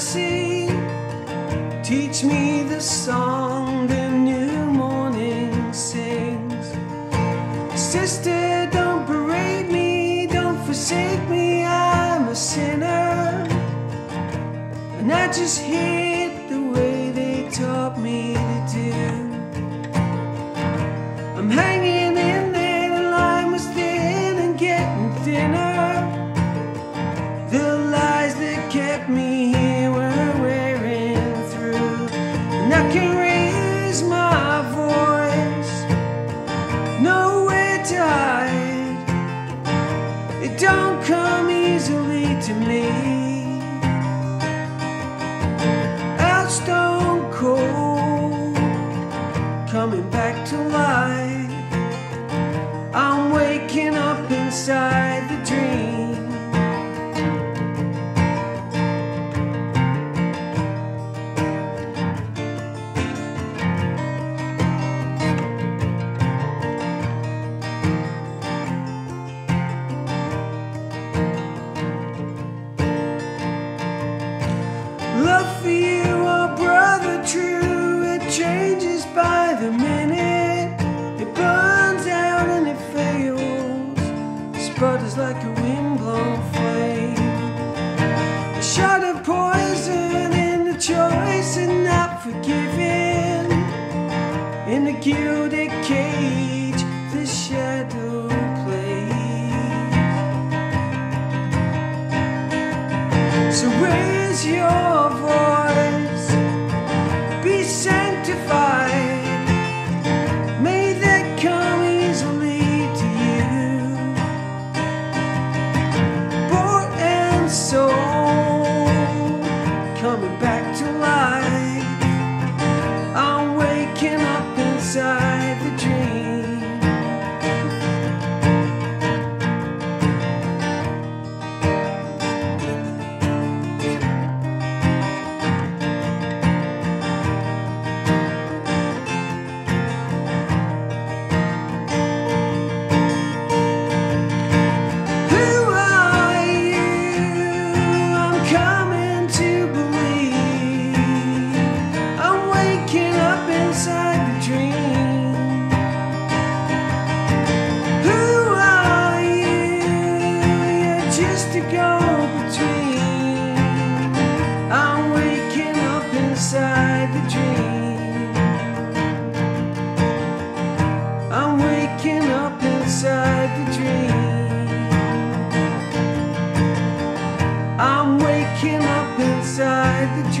sea. Teach me the song the new morning sings. Sister, don't berate me, don't forsake me, I'm a sinner. And I just hit the way they taught me to do. I'm hanging don't come easily to me. Out stone cold, coming back to life. In the the shadow plays. So raise your voice, I'm waking up inside the dream. I'm waking up inside the dream.